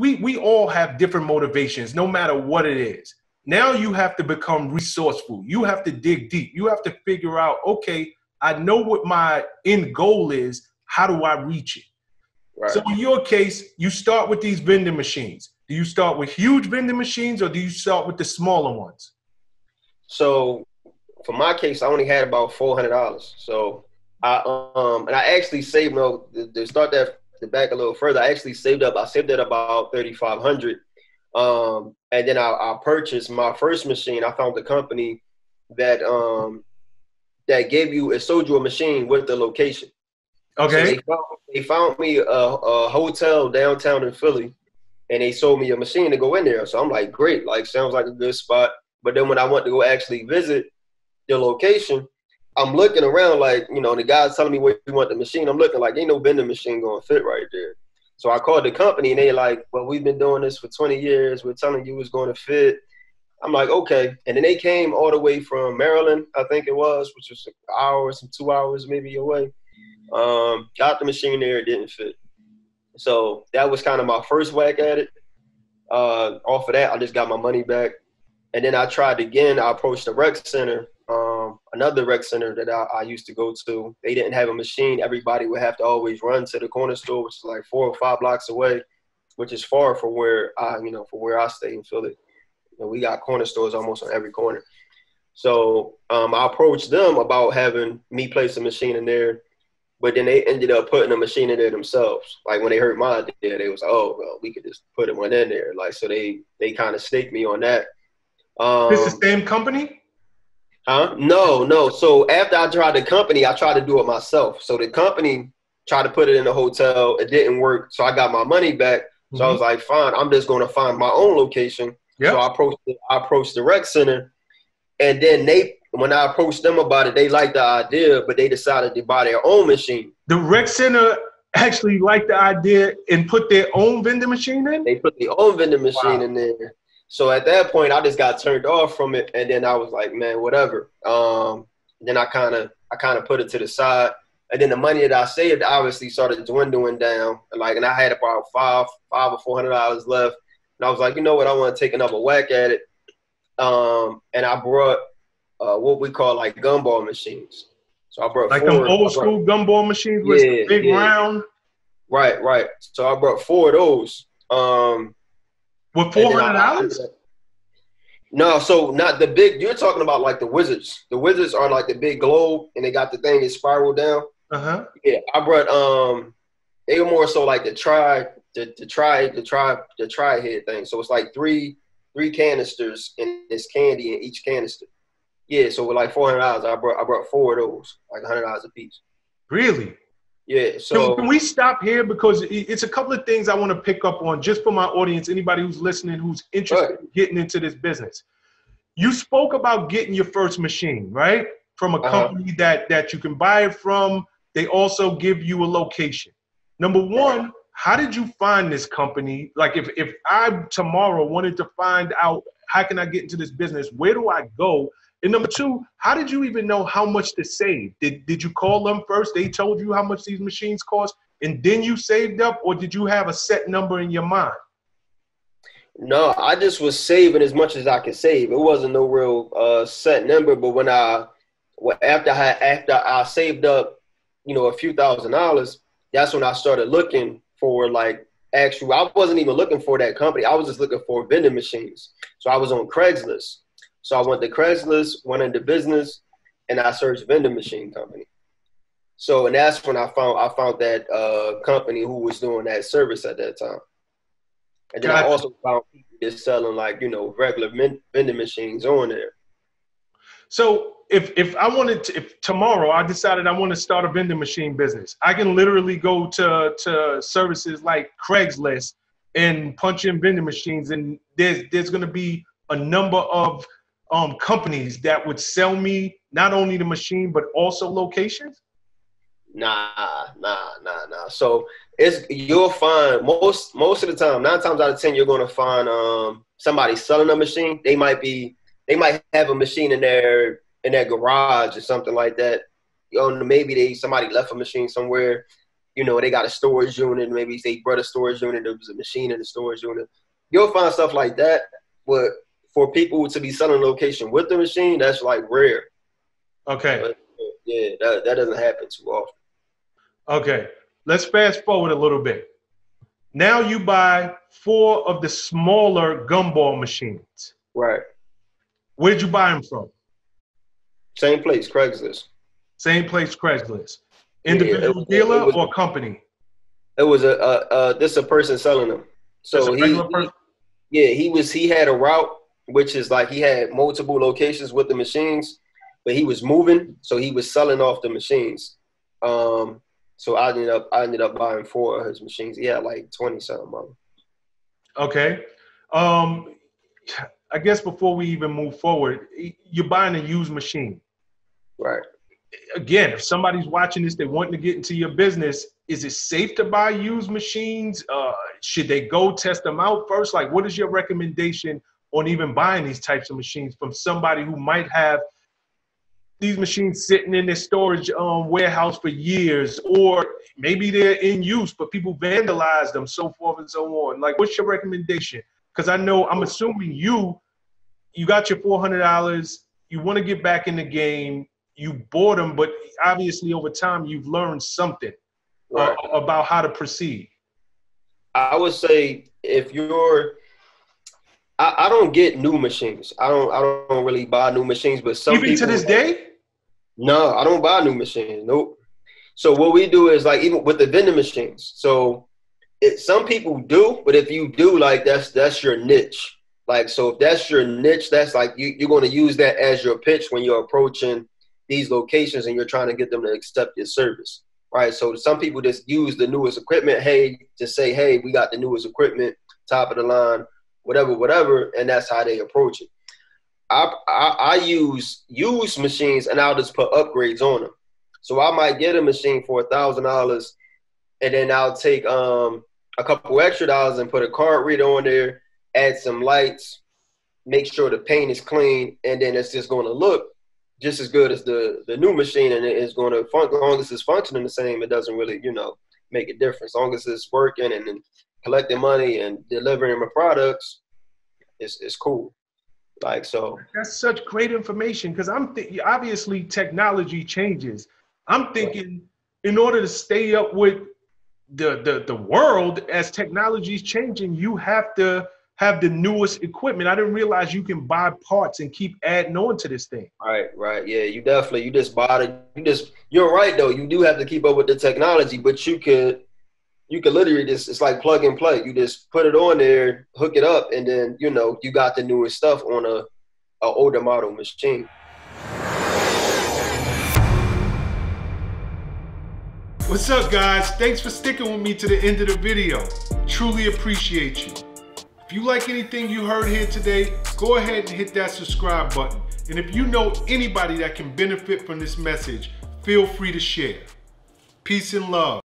we we all have different motivations, no matter what it is. Now you have to become resourceful. You have to dig deep. You have to figure out, okay, I know what my end goal is. How do I reach it? Right. So in your case, you start with these vending machines. Do you start with huge vending machines or do you start with the smaller ones? So for my case, I only had about four hundred dollars. So I um and I actually saved no to start that back a little further. I actually saved up. I saved up about thirty five hundred. Um, and then I, I purchased my first machine. I found the company that um that gave you it sold you a machine with the location. Okay. So they, found, they found me a, a hotel downtown in Philly, and they sold me a machine to go in there. So I'm like, great, like sounds like a good spot. But then when I went to go actually visit the location, I'm looking around like, you know, the guy's telling me where you want the machine. I'm looking like ain't no vending machine gonna fit right there. So I called the company and they like, well, we've been doing this for 20 years. We're telling you it's going to fit. I'm like, okay. And then they came all the way from Maryland, I think it was, which was an hour, some two hours maybe away. Um, got the machine there, it didn't fit. So that was kind of my first whack at it. Uh, off of that, I just got my money back. And then I tried again. I approached the rec center, um, another rec center that I, I, used to go to. They didn't have a machine. Everybody would have to always run to the corner store, which is like four or five blocks away, which is far from where I, you know, from where I stay in Philly. You know, we got corner stores almost on every corner. So um, I approached them about having me place a machine in there but then they ended up putting a machine in there themselves. Like when they heard my idea, they was like, "Oh, well, we could just put one in there." Like so, they they kind of staked me on that. Um, this the same company? Huh? No, no. So after I tried the company, I tried to do it myself. So the company tried to put it in a hotel. It didn't work. So I got my money back. So mm-hmm. I was like, fine, I'm just going to find my own location. Yep. So I approached, I approached the rec center, and then they when I approached them about it, they liked the idea, but they decided to buy their own machine. The rec center actually liked the idea and put their own vending machine in. They put their own vending machine wow. in there. So at that point, I just got turned off from it, and then I was like, man, whatever. Um, then I kind of I kind of put it to the side, and then the money that I saved obviously started dwindling down. Like, and I had about five five or four hundred dollars left, and I was like, you know what, I want to take another whack at it. Um, and I brought uh, what we call like gumball machines. So I brought like them old school gumball machines with yeah, big yeah. round. Right, right. So I brought four of those. Um, with four hundred dollars. No, so not the big. You're talking about like the wizards. The wizards are like the big globe, and they got the thing that spiral down. Uh huh. Yeah, I brought um, they were more so like the try, the, the try, the try, the try head thing. So it's like three, three canisters and this candy in each canister. Yeah, so with like four hundred dollars, I brought I brought four of those, like hundred dollars a piece. Really? Yeah. So can, we stop here because it's a couple of things I want to pick up on just for my audience, anybody who's listening who's interested right. in getting into this business. You spoke about getting your first machine, right? From a uh-huh. company that that you can buy it from. They also give you a location. Number one, how did you find this company? Like if if I tomorrow wanted to find out how can I get into this business, where do I go? And number two, how did you even know how much to save? Did, did you call them first? They told you how much these machines cost, and then you saved up, or did you have a set number in your mind? No, I just was saving as much as I could save. It wasn't no real uh, set number, but when I after I after I saved up, you know, a few thousand dollars, that's when I started looking for like actual. I wasn't even looking for that company. I was just looking for vending machines. So I was on Craigslist so I went to Craigslist, went into business, and I searched vending machine company. So and that's when I found I found that uh, company who was doing that service at that time. And then gotcha. I also found people just selling like you know regular vending machines on there. So if if I wanted to, if tomorrow I decided I want to start a vending machine business, I can literally go to to services like Craigslist and punch in vending machines, and there's there's going to be a number of um, companies that would sell me not only the machine but also locations? Nah, nah, nah, nah. So it's you'll find most most of the time, nine times out of ten, you're gonna find um somebody selling a machine. They might be they might have a machine in their in their garage or something like that. You know, maybe they somebody left a machine somewhere. you know, they got a storage unit, maybe they brought a storage unit, there was a machine in the storage unit. You'll find stuff like that, but for people to be selling location with the machine, that's like rare. Okay. But, yeah, that, that doesn't happen too often. Okay. Let's fast forward a little bit. Now you buy four of the smaller gumball machines. Right. Where'd you buy them from? Same place, Craigslist. Same place, Craigslist. Individual yeah, dealer was, or company? It was a, a, a this a person selling them. So he, he, yeah, he was he had a route which is like he had multiple locations with the machines, but he was moving, so he was selling off the machines. Um, so I ended up I ended up buying four of his machines. He had like twenty something of them. Okay. Um, I guess before we even move forward, you're buying a used machine. Right. Again, if somebody's watching this, they want to get into your business. Is it safe to buy used machines? Uh, should they go test them out first? Like, what is your recommendation on even buying these types of machines from somebody who might have these machines sitting in their storage um, warehouse for years, or maybe they're in use, but people vandalize them, so forth and so on. Like, what's your recommendation? Because I know I'm assuming you, you got your four hundred dollars, you want to get back in the game, you bought them, but obviously over time you've learned something uh, right. uh, about how to proceed. I would say if you're I, I, don't get new machines. I don't. I don't really buy new machines. But some even people, to this day, no, I don't buy new machines. Nope. So what we do is like even with the vending machines. So it, some people do, but if you do, like that's that's your niche. Like so, if that's your niche, that's like you, you're going to use that as your pitch when you're approaching these locations and you're trying to get them to accept your service, right? So some people just use the newest equipment. Hey, just say, hey, we got the newest equipment, top of the line whatever, whatever, and that's how they approach it. I, I, I use used machines and I'll just put upgrades on them. So I might get a machine for a thousand dollars, and then I'll take um a couple extra dollars and put a card reader on there, add some lights, make sure the paint is clean, and then it's just going to look just as good as the the new machine, and it's going to fun- as long as it's functioning the same, it doesn't really you know make a difference. As long as it's working and, and collecting money and delivering my products, it's it's cool. Like so. That's such great information because I'm th- obviously technology changes. I'm thinking in order to stay up with the, the the world as technology is changing, you have to have the newest equipment. I didn't realize you can buy parts and keep adding on to this thing. Right, right. Yeah, you definitely you just bought it. You just you're right though. You do have to keep up with the technology, but you could you can literally just it's like plug and play. You just put it on there, hook it up, and then you know you got the newest stuff on a, a older model machine. What's up, guys? Thanks for sticking with me to the end of the video. Truly appreciate you. If you like anything you heard here today, go ahead and hit that subscribe button. And if you know anybody that can benefit from this message, feel free to share. Peace and love.